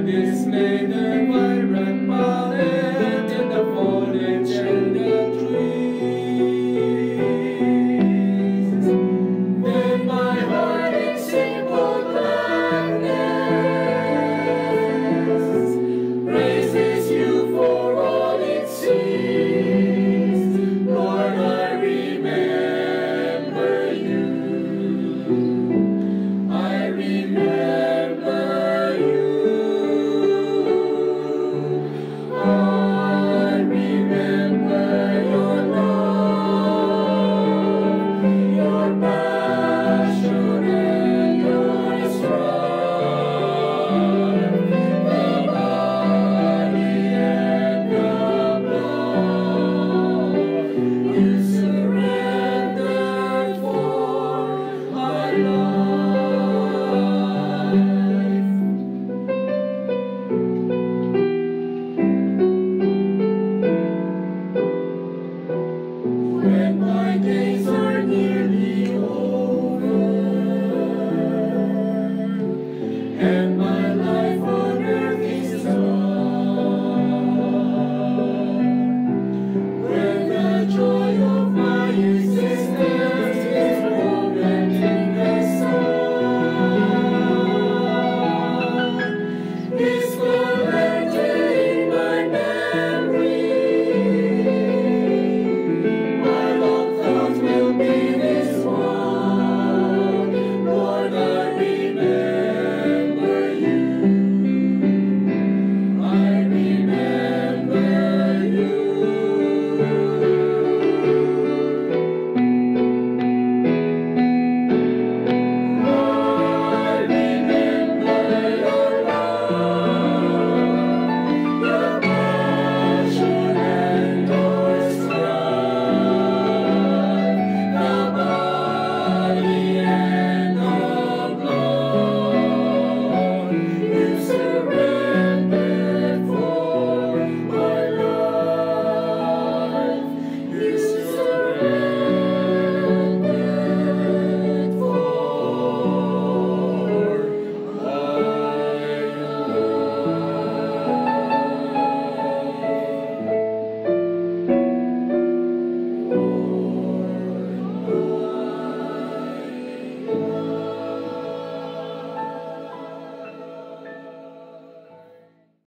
dismay the and